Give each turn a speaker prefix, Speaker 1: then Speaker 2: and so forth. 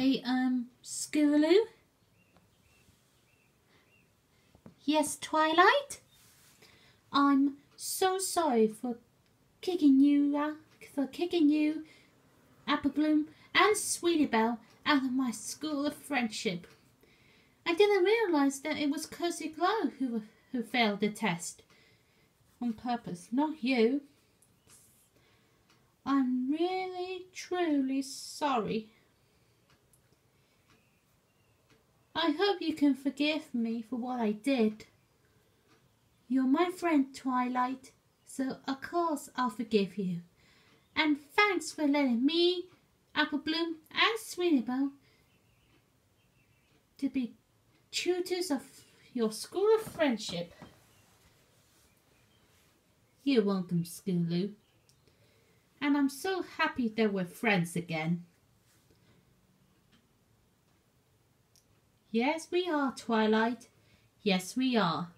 Speaker 1: Hey, um? Yes, Twilight? I'm so sorry for kicking you out, for kicking you, Apple Bloom, and Sweetie Belle out of my school of friendship. I didn't realize that it was Cozy Glow who who failed the test on purpose, not you. I'm really, truly sorry. I hope you can forgive me for what I did. You're my friend, Twilight, so of course I'll forgive you. And thanks for letting me, Apple Bloom, and Sweetie Belle to be tutors of your school of friendship. You're welcome, Scootaloo. And I'm so happy that we're friends again. Yes, we are, Twilight. Yes, we are.